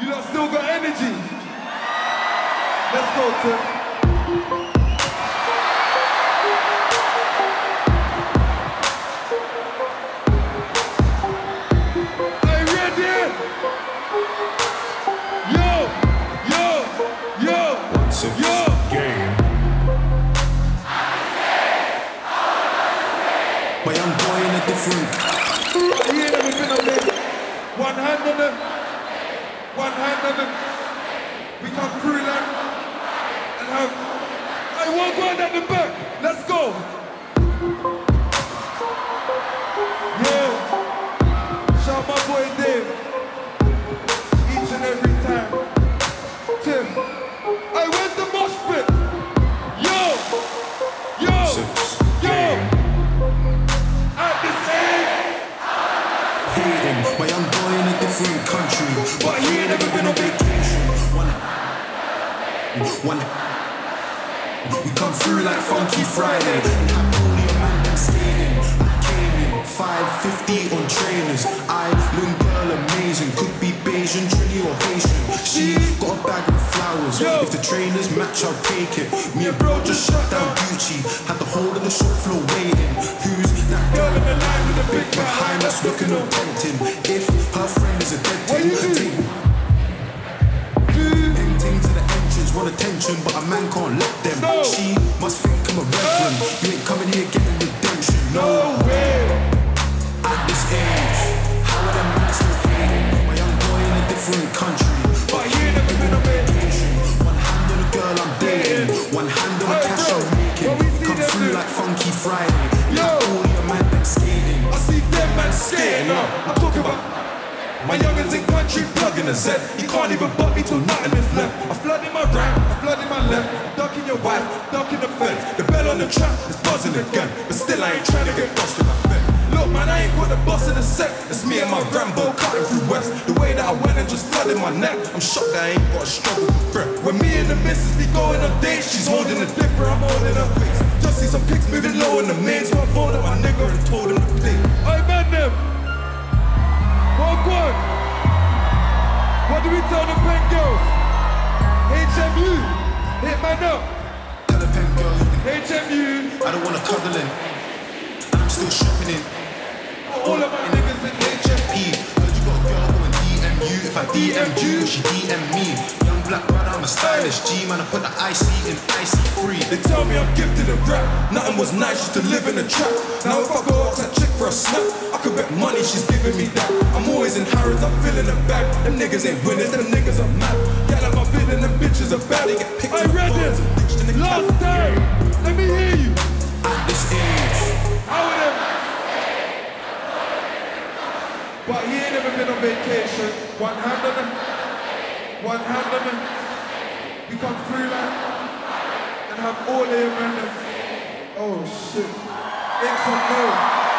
You lot still got energy. Let's go, you ready? Yo, yo, yo, yo. game. Boy in a different. He ain't never been on there. One hand on them. One hand on them. We come through like and have. I won't go at the back. Let's go. Hating. My young boy in a different country, but he ain't never been on vacation. One, one. We come through like Funky Friday. Happily a man that's skating. I came in 550 on trainers. Island girl amazing. Could be Bajan, Trini or Haitian. She got a bag of flowers. Yo. If the trainers match, I'll take it. Me and bro just shut down Gucci. Had the whole of the shop floor waiting. Behind us looking all tempting? If her friend is a dead What you thing, do? take Do. Bang ting to the entrance, want attention, but a man can't let them. No. She must think I'm a reverend. You ain't coming here getting redemption. No, No way. at this age, how are them still hating? My young boy in a different country, but he ain't never been on vacation. One hand on the girl I'm dating, one hand on the cash I'm making. what we see Come through like Funky man. I'm talking about my youngins in country plugging set You can't even butt me till nothing is left. I'm flooding my right, I'm flooding my left. Ducking your wife, ducking the fence. The bell on the trap is buzzing again. But still I ain't trying to get busted my. Look man, I ain't got the boss in the set. It's me and my Rambo cutting through West. The way that I went and just flooded my neck. I'm shocked I ain't got a struggle for breath. When me and the missus be going on dates, she's holding a dipper, I'm holding her face. Just see some pics moving low in the main, Do we tell the pen girls? HMU, hit man up. Tell the pen girl, HMU, I don't wanna cuddle in. I'm still shopping in. all of my niggas in HMU. P. Heard you got a girl going DM you. If I DM you, she DM me. Young black I'm a stylish G man. I put the IC in icy free. They tell me I'm gifted in rap. Nothing was nice, used to live in a trap. Now if I go ask a chick for a snap, I could bet money she's giving me that. I'm always in Harrods, I'm feeling the back. Them niggas ain't winners, them niggas are mad. Yeah, like my vid and them bitches are bad. They get picked I up read phones it. and in the Last cat. time. Let me hear you. At this age, How are them? But he ain't never been on vacation. One hand on him. One hand on him. We come through like and have all your men. Oh shit. It's a no.